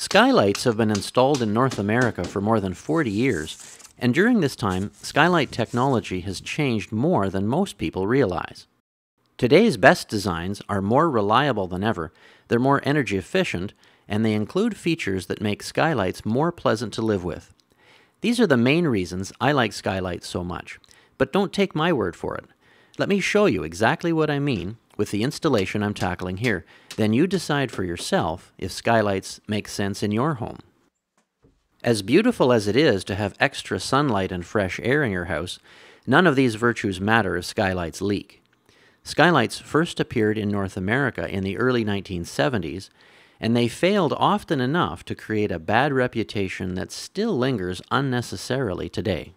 Skylights have been installed in North America for more than 40 years, and during this time, skylight technology has changed more than most people realize. Today's best designs are more reliable than ever, they're more energy efficient, and they include features that make skylights more pleasant to live with. These are the main reasons I like skylights so much. But don't take my word for it. Let me show you exactly what I mean with the installation I'm tackling here. Then you decide for yourself if skylights make sense in your home. As beautiful as it is to have extra sunlight and fresh air in your house, none of these virtues matter if skylights leak. Skylights first appeared in North America in the early 1970s, and they failed often enough to create a bad reputation that still lingers unnecessarily today.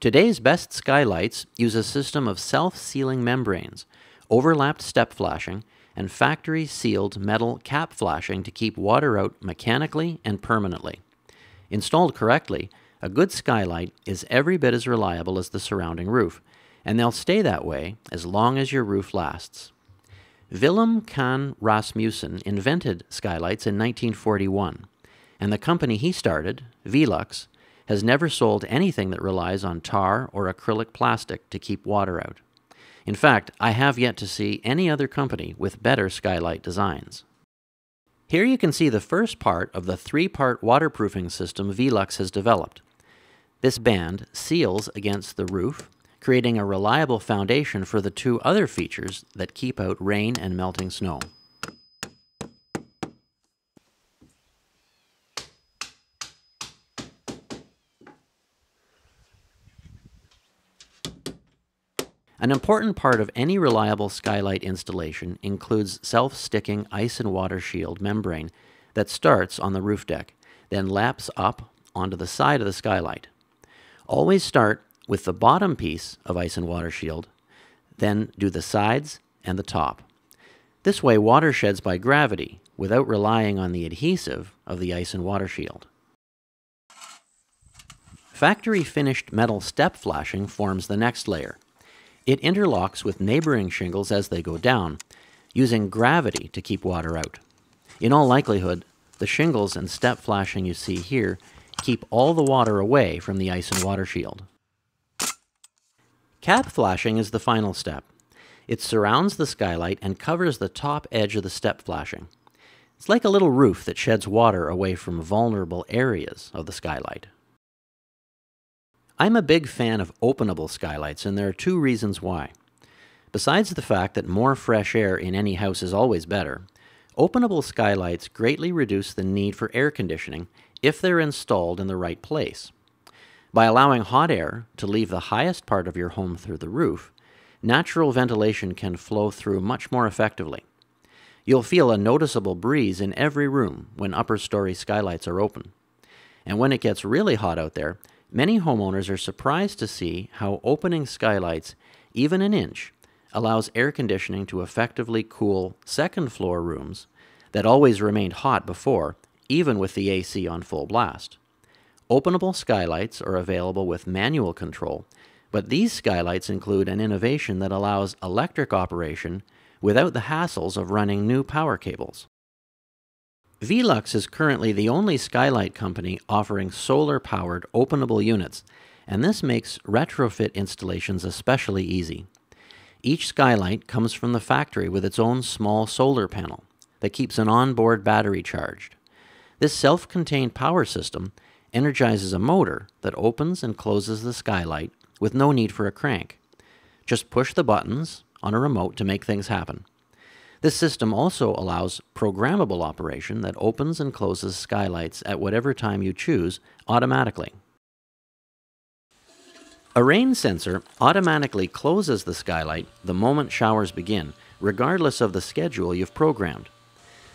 Today's best skylights use a system of self-sealing membranes, overlapped step flashing, and factory-sealed metal cap flashing to keep water out mechanically and permanently. Installed correctly, a good skylight is every bit as reliable as the surrounding roof, and they'll stay that way as long as your roof lasts. Villum Kann Rasmussen invented skylights in 1941, and the company he started, Velux, has never sold anything that relies on tar or acrylic plastic to keep water out. In fact, I have yet to see any other company with better skylight designs. Here you can see the first part of the three-part waterproofing system Velux has developed. This band seals against the roof, creating a reliable foundation for the two other features that keep out rain and melting snow. An important part of any reliable skylight installation includes self-sticking ice and water shield membrane that starts on the roof deck, then laps up onto the side of the skylight. Always start with the bottom piece of ice and water shield, then do the sides and the top. This way water sheds by gravity without relying on the adhesive of the ice and water shield. Factory finished metal step flashing forms the next layer. It interlocks with neighboring shingles as they go down, using gravity to keep water out. In all likelihood, the shingles and step flashing you see here keep all the water away from the ice and water shield. Cap flashing is the final step. It surrounds the skylight and covers the top edge of the step flashing. It's like a little roof that sheds water away from vulnerable areas of the skylight. I'm a big fan of openable skylights, and there are two reasons why. Besides the fact that more fresh air in any house is always better, openable skylights greatly reduce the need for air conditioning if they're installed in the right place. By allowing hot air to leave the highest part of your home through the roof, natural ventilation can flow through much more effectively. You'll feel a noticeable breeze in every room when upper story skylights are open. And when it gets really hot out there, Many homeowners are surprised to see how opening skylights, even an inch, allows air conditioning to effectively cool second floor rooms that always remained hot before, even with the AC on full blast. Openable skylights are available with manual control, but these skylights include an innovation that allows electric operation without the hassles of running new power cables. Velux is currently the only skylight company offering solar-powered openable units, and this makes retrofit installations especially easy. Each skylight comes from the factory with its own small solar panel that keeps an onboard battery charged. This self-contained power system energizes a motor that opens and closes the skylight with no need for a crank. Just push the buttons on a remote to make things happen. This system also allows programmable operation that opens and closes skylights at whatever time you choose automatically. A rain sensor automatically closes the skylight the moment showers begin, regardless of the schedule you've programmed.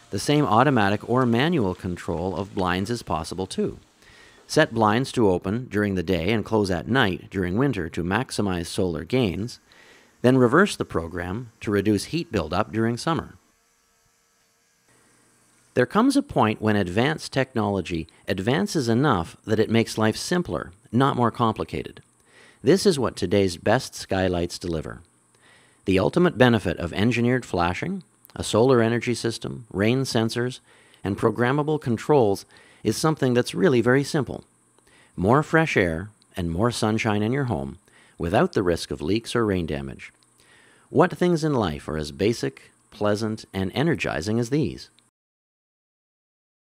The same automatic or manual control of blinds is possible too. Set blinds to open during the day and close at night during winter to maximize solar gains, then reverse the program to reduce heat buildup during summer. There comes a point when advanced technology advances enough that it makes life simpler, not more complicated. This is what today's best skylights deliver. The ultimate benefit of engineered flashing, a solar energy system, rain sensors, and programmable controls is something that's really very simple. More fresh air and more sunshine in your home without the risk of leaks or rain damage. What things in life are as basic, pleasant, and energizing as these?